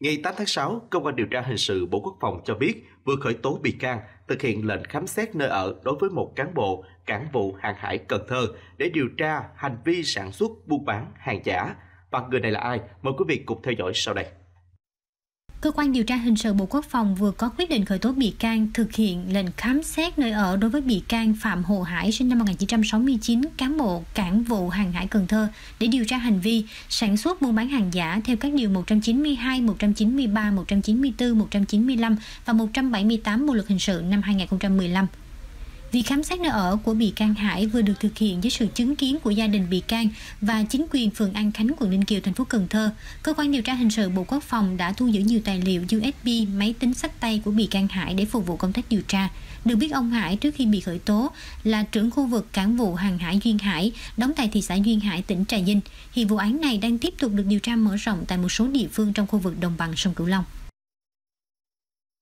Ngày 8 tháng 6, Cơ quan điều tra hình sự Bộ Quốc phòng cho biết vừa khởi tố bị can, thực hiện lệnh khám xét nơi ở đối với một cán bộ cảng vụ hàng hải Cần Thơ để điều tra hành vi sản xuất buôn bán hàng giả. Và người này là ai? Mời quý vị cùng theo dõi sau đây. Cơ quan điều tra hình sự Bộ Quốc phòng vừa có quyết định khởi tố bị can thực hiện lệnh khám xét nơi ở đối với bị can Phạm Hồ Hải sinh năm 1969, cán bộ cảng vụ hàng hải Cần Thơ để điều tra hành vi sản xuất buôn bán hàng giả theo các điều 192, 193, 194, 195 và 178 Bộ luật hình sự năm 2015. Việc khám xét nơi ở của bị can Hải vừa được thực hiện với sự chứng kiến của gia đình bị can và chính quyền phường An Khánh, quận Ninh Kiều, thành phố Cần Thơ. Cơ quan điều tra hình sự Bộ Quốc phòng đã thu giữ nhiều tài liệu USB, máy tính sách tay của bị can Hải để phục vụ công tác điều tra. Được biết ông Hải trước khi bị khởi tố là trưởng khu vực cảng vụ hàng hải Duyên Hải, đóng tại thị xã Duyên Hải, tỉnh Trà Vinh. Hiện vụ án này đang tiếp tục được điều tra mở rộng tại một số địa phương trong khu vực đồng bằng sông Cửu Long.